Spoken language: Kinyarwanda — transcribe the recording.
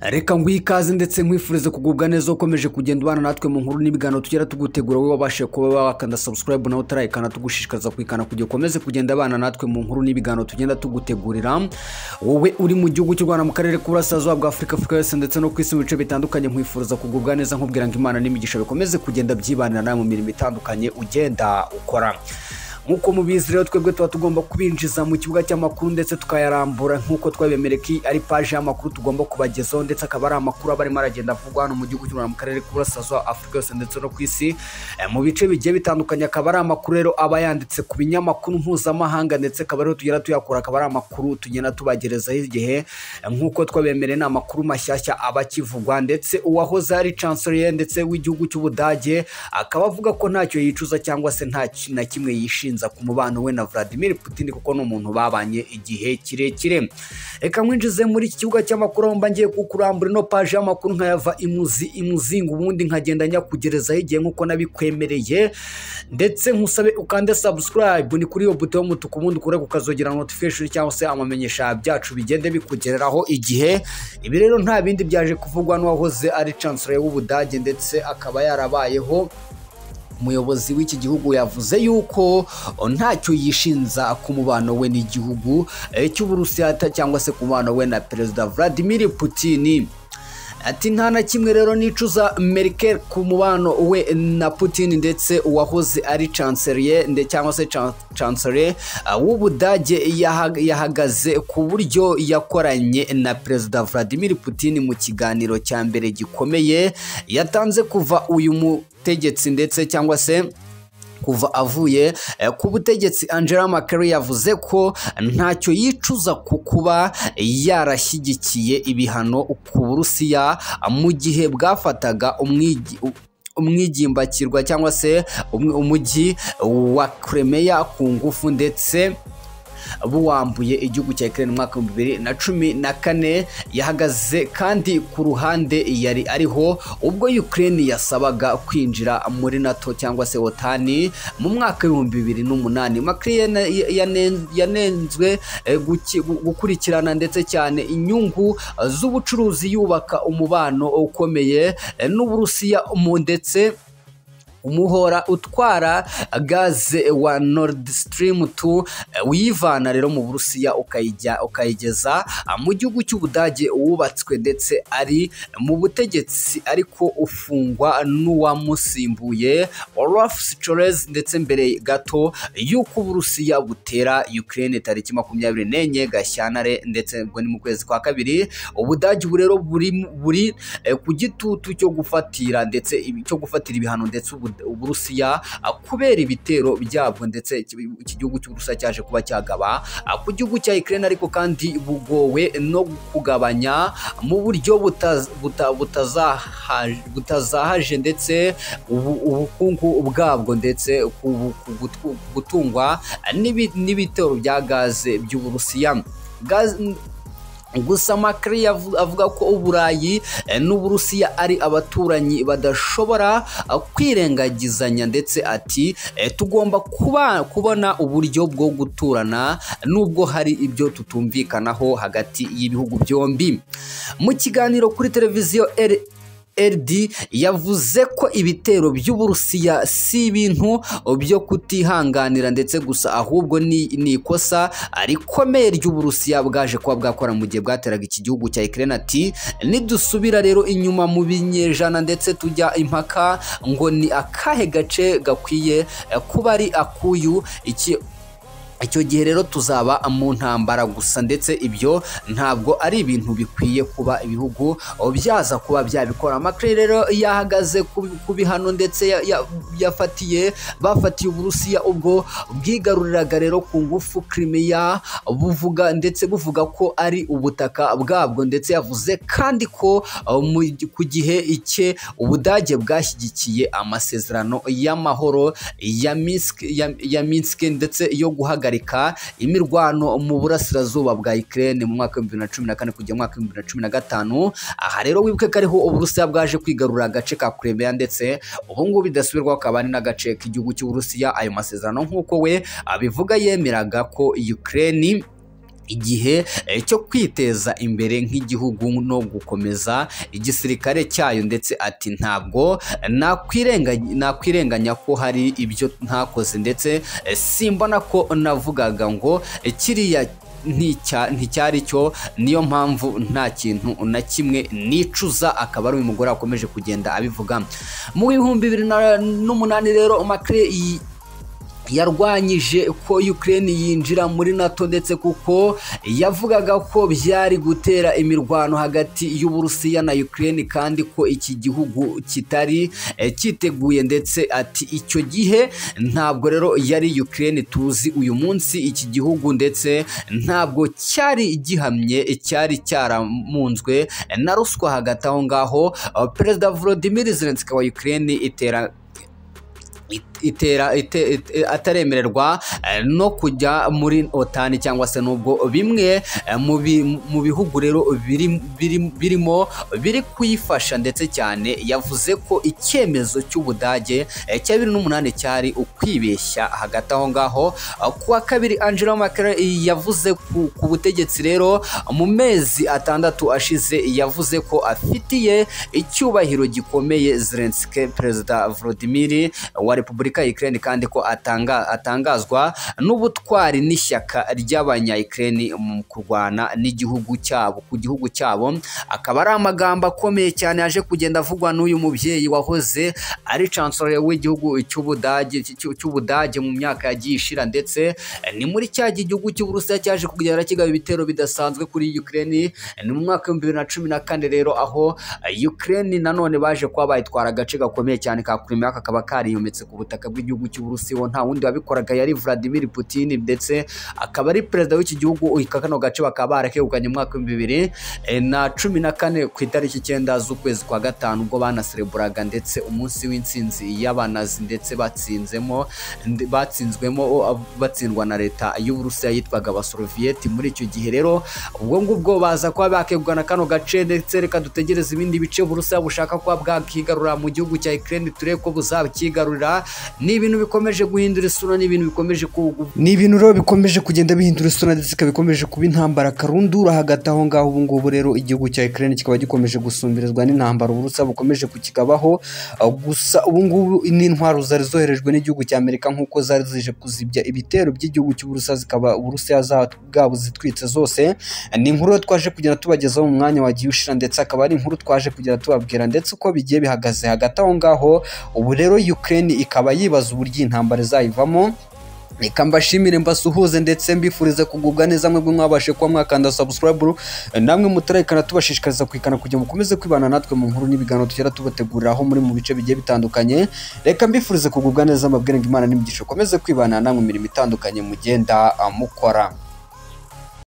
reka nguhe ikaze ndetse nkwifurize kugubwa neza ukomeje kugenda ubana natwe mu nkuru n'ibiganiro tugera tugutegura wowe wabashije kuba wakanda subscribe nawe utarayikana tugushishikariza kuyikana kugira ukomeze kugenda abana natwe mu nkuru n'ibiganiro tugenda tugutegurira. Wowe uri mu gihugu cy'u Rwanda mu karere k'uburasirazuba bwa Afurika Afurika yose ndetse no ku isi mu bice bitandukanye nkwifuriza kugubwa neza nkubwira ngo Imana n'imigisha bikomeze kugenda byibanira nawe mu mirimo itandukanye ugenda ukora. Nk'uko mubizi rero twebwe tuba tugomba kubinjiza mu kibuga cy'amakuru ndetse tukayarambura. Nk'uko twabemereye ko ari paji y'amakuru tugomba kubagezaho ndetse akaba ari amakuru aba arimo aragenda avugwa hano mu gihugu cy'u Rwanda mu karere k'uburasirazuba Afurika yose ndetse no ku isi. Eh, mu bice bigiye bitandukanye akaba ari amakuru rero aba yanditse ku binyamakuru mpuzamahanga ndetse akaba ariho tugenda tuyakura akaba ari amakuru tugenda tubagerezaho igihe. Eh, nk'uko twabemereye ni amakuru mashyashya aba akivugwa ndetse uwahoze ari chancelier ndetse w'igihugu cy'ubudage akaba avuga ko ntacyo yicuza cyangwa se nta na kimwe yishinza ku mubano we na Vladimir Putin kuko ni umuntu babanye igihe kirekire. Reka mwinjize muri iki kibuga cy'amakuru aho mba ngiye kukurambura ino paji y'amakuru nkayava imuzi imuzinga ubundi nkagenda nyakugerezaho igihe nk'uko nabikwemereye. Ndetse nkusabe ukande subscribe ni kuri iyo buto y'umutuku ubundi ukure kukazogera notification cyangwa se amamenyesha byacu bigende bikugereraho igihe. Ibi rero nta bindi byaje kuvugwa n'uwahoze ari chancellor w'ubudage ndetse akaba yarabayeho umuyobozi w'iki gihugu yavuze yuko ntacyo yishinza ku mubano we n'igihugu eh, cy'uburusiya cyangwa se ku mubano we na perezida vladimir putin. Ati nta na kimwe rero nicuza Merkel ku mubano we na Putin ndetse uwahoze ari chancelier cyangwa se chan- chancelier uh, w'ubudage yaha- yahagaze ku buryo yakoranye na perezida Vladimir Putin mu kiganiro cya mbere gikomeye. Yatanze kuva uyu mutegetsi ndetse cyangwa se kuva avuye eh, ku butegetsi Angela Merkel yavuze ko ntacyo yicuza ku kuba yarashyigikiye ibihano ku Burusiya mu gihe bwafataga umwigi umwigimbakirwa cyangwa se um- umujyi wa Crimea ku ngufu ndetse buwambuye igihugu cya Ukraine mu mwaka w'ibihumbi bibiri na cumi na kane yahagaze kandi ku ruhande yari ariho ubwo Ukraine yasabaga kwinjira muri NATO cyangwa se OTAN mu mwaka w'ibihumbi bibiri n'umunani. Macron yane- yanenzwe eh, gukurikirana ndetse cyane inyungu z'ubucuruzi yubaka umubano ukomeye eh, n'Uburusiya mu ndetse umuhora utwara gaze wa Stream 2 eh, uyivana rero mu Burusiya ukayijya ukayigeza ah, mu gihugu cy'Ubudage wubatswe ndetse ari mu butegetsi ariko ufungwa n'uwamusimbuye Olaf Scholz ndetse mbere gato y'uko Uburusiya butera Ukraine tariki makumyabiri n'enye Gashyantare ndetse ubwo ni mu kwezi kwa kabiri Ubudage ubu rero buri buri eh, ku gitutu cyo gufatira ndetse cyo gufatira ibihano ndetse ubu- Uburusiya ah, kubera ibitero byabwo ndetse iki gihugu cy'Uburusiya cyaje kuba cyagaba ah, ku gihugu cya Ukraine ariko kandi bugowe no kugabanya mu buryo butaz- buta- butazaha- butazahaje ndetse ubu- ubukungu bwabwo ndetse gutungwa n'ibi- n'ibitero bya gaze by'Uburusiya. Gusa Macri avuga ko uburayi eh, n'uburusiya ari abaturanyi badashobora ah, kwirengagizanya ndetse ati eh, tugomba kubona uburyo bwo guturana nubwo hari ibyo tutumvikanaho hagati y'ibihugu byombi. Mu kiganiro kuri televiziyo RD yavuze ko ibitero by'Uburusiya si ibintu byo kutihanganira ndetse gusa ahubwo ni ikosa rikomeye ry'Uburusiya bwaje kuba bwakora mu gihe bwateraga iki gihugu cya Ukraine ati nidusubira rero inyuma mu binyejana ndetse tujya impaka ngo ni akahe gace gakwiye kuba ari akuyu? Iki icyo gihe rero tuzaba mu ntambara gusa ndetse ibyo ntabwo ari ibintu bikwiye kuba ibihugu byaza kuba byabikora. Macron rero yahagaze ku bihano ndetse ya- ya- yafatiye bafatiye uburusiya ubwo bwigaruriraga rero ku ngufu Crimea buvuga ndetse buvuga ko ari ubutaka bwabwo ndetse yavuze kandi ko ku gihe icye ubudage bwashyigikiye amasezerano y'amahoro ya Minsk ya, ya Minsk ndetse yo guhagarika imirwano mu burasirazuba bwa Ukraine mu mwaka wa 2014 kujya mu mwaka wa 2015 aha rero wibuke ko ariho uburusiya bwaje kwigarurira agace ka Crimea ndetse ubu ngubu bidasubirwaho akaba ari n'agace k'igihugu cy'uburusiya. Ayo masezerano nk'uko we abivuga yemeraga ko Ukraine igihe cyo kwiteza imbere nk'igihugu no gukomeza igisirikare cyayo. Ndetse ati ntabwo nakwirenganya ko hari ibyo ntakoze. Ndetse simbona ko navugaga ngo kiriya nticyari cyo niyo mpamvu nta kintu na kimwe nicuza akaba ari uyu mugore wakomeje kugenda abivuga mu bihumbi bibiri n'umunani rero makire yarwanyije ko Ukraine yinjira muri NATO ndetse kuko yavugaga ko byari gutera imirwano hagati y'Uburusiya na Ukraine kandi ko iki gihugu kitari cyiteguye ndetse ati icyo gihe ntabwo rero yari Ukraine tuzi uyu munsi iki gihugu ndetse ntabwo cyari gihamye cyari cyaramunzwe na ruswa hagati aho ngaho. Perezida Volodymyr Zelensky wa Ukraine itera itera ataremererwa no kujya muri otani cyangwa se n'ubwo bimwe mu bihugu rero birimo biri kuyifasha ndetse cyane yavuze ko icyemezo cy'ubudage cya bibiri n'umunani cyari ukwibeshya hagati aho ngaho. Ku wa kabiri angela Merkel yavuze ku butegetsi rero mu mezi atandatu ashize yavuze ko afitiye icyubahiro gikomeye Zelensky perezida Volodymyr wa repubulika ya Ukraine kandi ko atanga atangazwa n'ubutwari n'ishyaka ry'abanya Ukraine mu kurwana n'igihugu cyabo. Ku gihugu cyabo akaba ari amagambo akomeye cyane yaje kugenda avugwa n'uyu mubyeyi wahoze ari chancellor w'igihugu cy'ubudage mu myaka yagiye ishira ndetse ni muri cya gihugu cy'uburusiya cyaje kugera kigaba ibitero bidasanzwe kuri Ukraine. Ni mu mwaka w'ibihumbi bibiri na cumi na kane rero aho Ukraine nanone baje kuba bayitwara agace gakomeye cyane ka Crimea kakaba kariyometse ku butaka bw'igihugu cy'uburusiya nta wundi wabikoraga yari Vladimir Putin ndetse akaba ari perezida w'iki gihugu kano gace bakaba barakegukanye mu mwaka w'ibihumbi bibiri na cumi na kane ku itariki icyenda z'ukwezi kwa gatanu ubwo banasereburaga ndetse umunsi w'intsinzi y'abanazi ndetse batsinzemo batsinzwemo batsindwa na leta y'uburusiya yitwaga abasoroviyeti muri icyo gihe rero ubwo ngubwo baza kuba bakegukana kano gace ndetse reka dutegereze ibindi bice uburusiya bushaka kuba bwakigarura mu gihugu cya Ukraine turebe ko buzakigarurira. Ni ibintu bikomeje guhindura isura ni ibintu bikomeje ni ibintu rero bikomeje kugenda bihindura isura ndetse ikaba ikomeje kuba intambara karundura hagati aho ngaho ubu ngubu rero igihugu cya Ukraine kikaba gikomeje gusumbirizwa n'intambara. Uburusiya bukomeje kukigabaho gusa ubu ngubu n'intwaro zari zoherejwe n'igihugu cya Amerika nk'uko zari zije kuzibya ibitero by'igihugu cy'uburusiya zikaba uburusiya bwabo zitwitse zose. Ni inkuru twaje kugenda tubagezaho mu mwanya wagiye ushira ndetse akaba ari inkuru twaje kugenda tubabwira ndetse uko bigiye bihagaze hagati aho ngaho ubu rero Ukraine ikaba yibaza uburyo intambara izayivamo. Reka mbashimire mbasuhuze ndetse mbifurize kugubwa neza mwebwe mwabashe kuba mwakanda subscribe namwe mutarayikana tubashishikariza kwikana kugira mukomeze kwibana natwe mu nkuru n'ibiganiro tugera tubateguriraho muri mu bice bigiye bitandukanye. Reka mbifurize kugubwa neza mbabwire ngo imana n'imigisha ukomeze kwibana namwe imirimo itandukanye mugenda mukora.